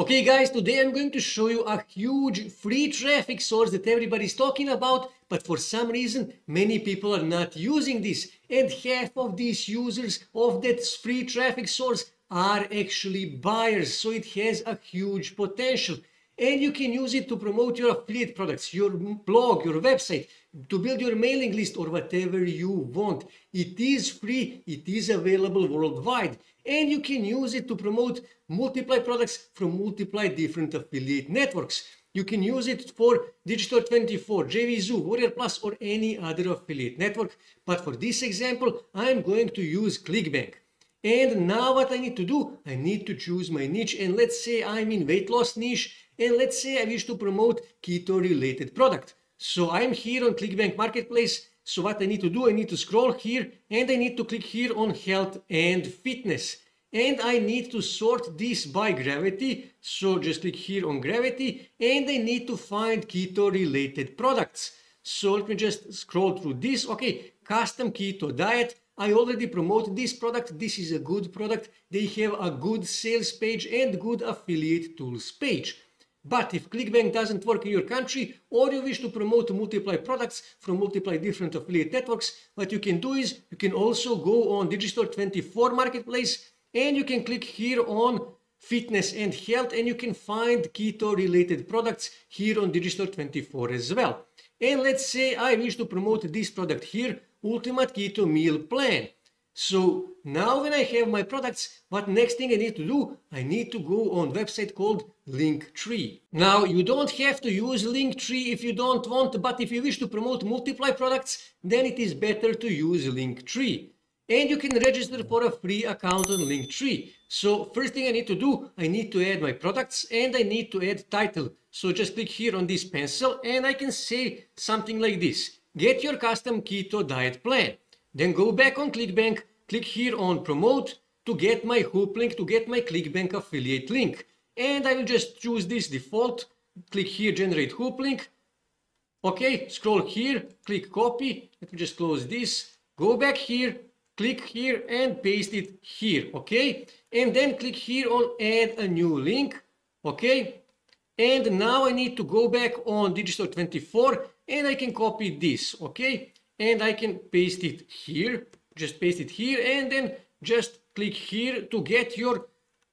Okay guys, today I'm going to show you a huge free traffic source that everybody's talking about, but for some reason many people are not using this and half of these users of that free traffic source are actually buyers, so it has a huge potential. And you can use it to promote your affiliate products, your blog, your website, to build your mailing list or whatever you want. It is free, it is available worldwide, and you can use it to promote multiply products from multiply different affiliate networks. You can use it for Digistore 24, JVZoo, Warrior Plus, or any other affiliate network. But for this example, I'm going to use ClickBank. And now what I need to do, I need to choose my niche. And let's say I'm in weight loss niche. And let's say I wish to promote keto related product. So I'm here on ClickBank Marketplace. So what I need to do, I need to scroll here and I need to click here on health and fitness. And I need to sort this by gravity. So just click here on gravity and I need to find keto related products. So let me just scroll through this. Okay, custom keto diet. I already promoted this product. This is a good product. They have a good sales page and good affiliate tools page. But if ClickBank doesn't work in your country or you wish to promote multiply products from multiply different affiliate networks, what you can do is you can also go on Digistore 24 marketplace and you can click here on fitness and health and you can find keto related products here on Digistore 24 as well. And let's say I wish to promote this product here, Ultimate Keto Meal Plan. So now when I have my products, what next thing I need to do? I need to go on website called Linktree. Now you don't have to use Linktree if you don't want, but if you wish to promote multiply products, then it is better to use Linktree. And you can register for a free account on Linktree. So first thing I need to do, I need to add my products and I need to add title. So just click here on this pencil and I can say something like this. Get your custom keto diet plan. Then go back on ClickBank, click here on promote to get my HopLink, to get my ClickBank affiliate link. And I will just choose this default, click here generate HopLink. Okay, scroll here, click copy. Let me just close this. Go back here, click here and paste it here. Okay, and then click here on add a new link. Okay, and now I need to go back on Digistore 24 and I can copy this. Okay, and I can paste it here, just paste it here and then just click here to get your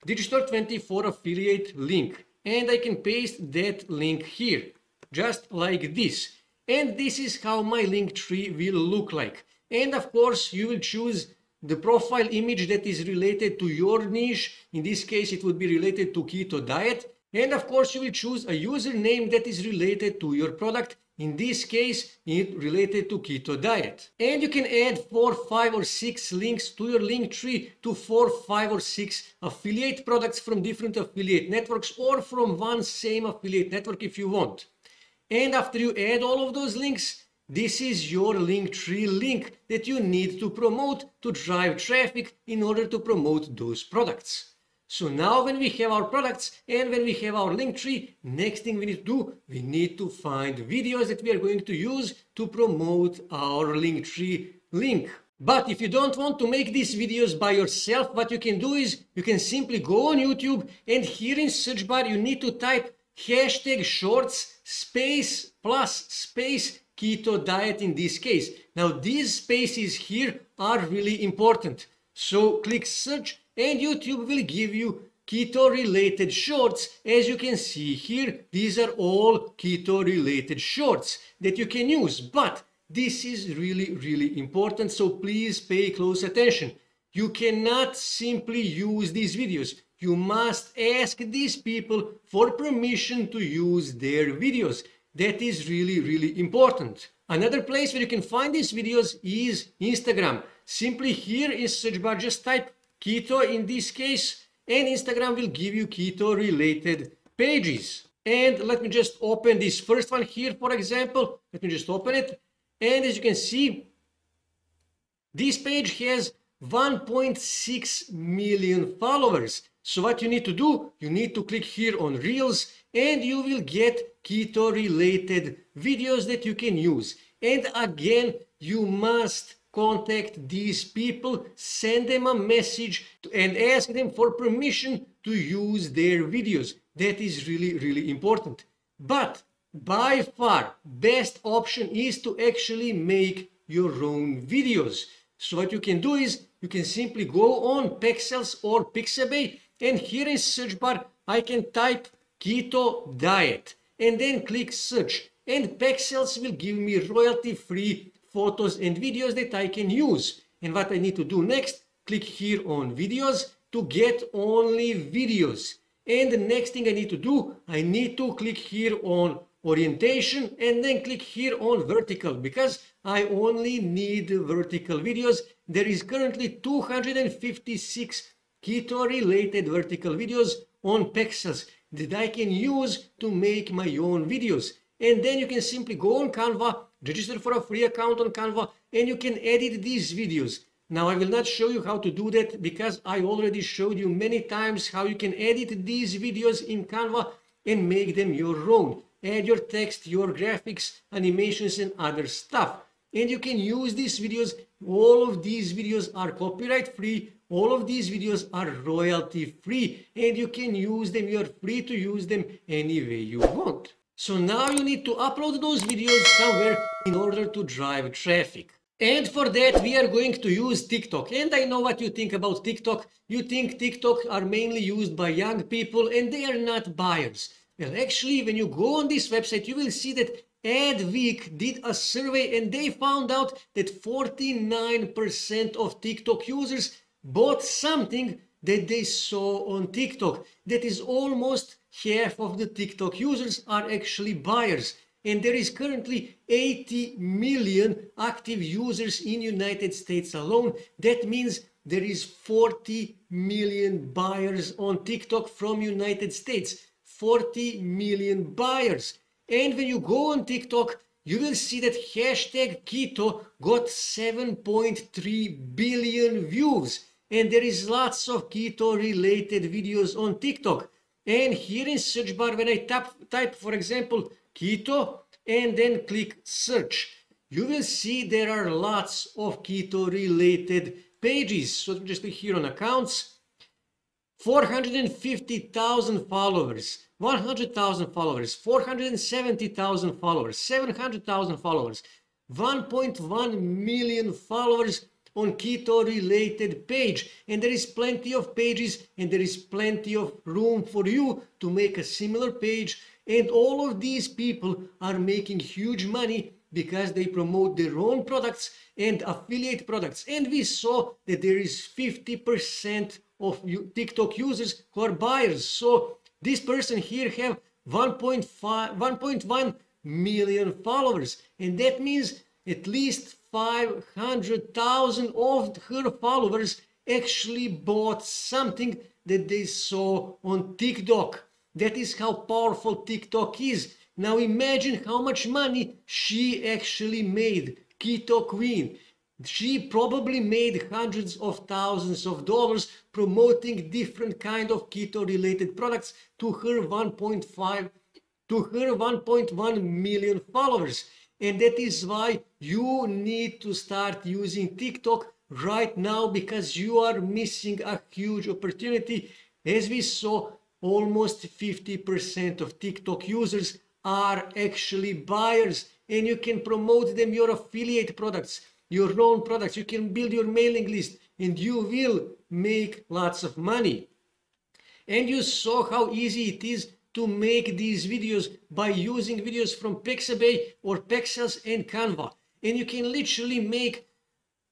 Digistore 24 affiliate link. And I can paste that link here just like this. And this is how my Linktree will look like. And of course you will choose the profile image that is related to your niche. In this case it would be related to keto diet. And of course you will choose a username that is related to your product in this case, it related to keto diet. And you can add four, five or six links to your Linktree to four, five or six affiliate products from different affiliate networks or from one same affiliate network if you want. And after you add all of those links, this is your Linktree link that you need to promote to drive traffic in order to promote those products. So now when we have our products and when we have our Linktree, next thing we need to do, we need to find videos that we are going to use to promote our Linktree link. But if you don't want to make these videos by yourself, what you can do is you can simply go on YouTube and here in search bar you need to type hashtag shorts space plus space keto diet in this case. Now these spaces here are really important. So click search and YouTube will give you keto related shorts. As you can see here these are all keto related shorts that you can use. But this is really really important so please pay close attention. You cannot simply use these videos. You must ask these people for permission to use their videos. That is really really important. Another place where you can find these videos is instagram. Simply here in search bar just type keto in this case and Instagram will give you keto related pages. And let me just open this first one here, for example. Let me just open it. And as you can see, this page has 1.6 million followers. So what you need to do, you need to click here on Reels and you will get keto related videos that you can use. And again, you must contact these people, send them a message and ask them for permission to use their videos. That is really, really important. But by far, best option is to actually make your own videos. So what you can do is you can simply go on Pexels or Pixabay and here in search bar I can type keto diet and then click search and Pexels will give me royalty free photos and videos that I can use. And what I need to do next, click here on videos to get only videos. And the next thing I need to do, I need to click here on orientation and then click here on vertical because I only need vertical videos. There is currently 256 keto related vertical videos on Pexels that I can use to make my own videos. And then you can simply go on Canva, register for a free account on Canva, and you can edit these videos. Now I will not show you how to do that because I already showed you many times how you can edit these videos in Canva and make them your own add your text, your graphics, animations and other stuff. And you can use these videos. All of these videos are copyright free. All of these videos are royalty free and you can use them. You're free to use them any way you want. So now you need to upload those videos somewhere in order to drive traffic. And for that, we are going to use TikTok. And I know what you think about TikTok. You think TikTok are mainly used by young people and they are not buyers. Well, actually, when you go on this website, you will see that Adweek did a survey and they found out that 49% of TikTok users bought something that they saw on TikTok. That is almost half of the TikTok users are actually buyers. And there is currently 80 million active users in United States alone. That means there is 40 million buyers on TikTok from United States. 40 million buyers. And when you go on TikTok, you will see that hashtag keto got 7.3 billion views. And there is lots of keto related videos on TikTok. And here in search bar, when I tap, type, for example, keto and then click search, you will see there are lots of keto related pages. So just click here on accounts, 450,000 followers, 100,000 followers, 470,000 followers, 700,000 followers, 1.1 million followers on keto related page and there is plenty of pages and there is plenty of room for you to make a similar page and all of these people are making huge money because they promote their own products and affiliate products and we saw that there is 50% of TikTok users who are buyers so this person here have 1.5, 1.1 million followers. And that means at least 500,000 of her followers actually bought something that they saw on TikTok. That is how powerful TikTok is. Now imagine how much money she actually made, Keto Queen. She probably made hundreds of thousands of dollars promoting different kind of keto related products to her 1.5 to her 1.1 million followers. And that is why you need to start using TikTok right now because you are missing a huge opportunity. As we saw, almost 50% of TikTok users are actually buyers and you can promote them your affiliate products your own products. You can build your mailing list and you will make lots of money. And you saw how easy it is to make these videos by using videos from Pixabay or Pexels and Canva. And you can literally make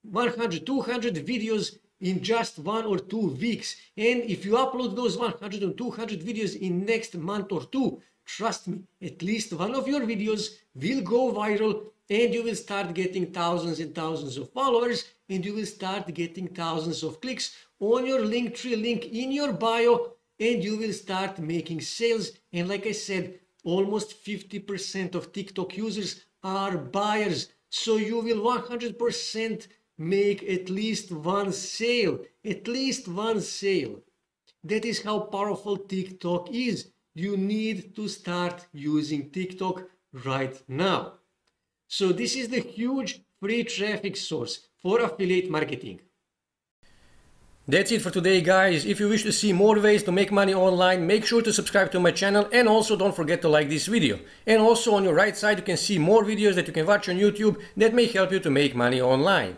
100, 200 videos in just one or two weeks. And if you upload those 100 or 200 videos in next month or two, trust me, at least one of your videos will go viral and you will start getting thousands and thousands of followers and you will start getting thousands of clicks on your Linktree link in your bio and you will start making sales. And like I said, almost 50% of TikTok users are buyers. So you will 100% make at least one sale, at least one sale. That is how powerful TikTok is. You need to start using TikTok right now. So this is the huge free traffic source for affiliate marketing. That's it for today guys. If you wish to see more ways to make money online, make sure to subscribe to my channel and also don't forget to like this video. And also on your right side you can see more videos that you can watch on YouTube that may help you to make money online.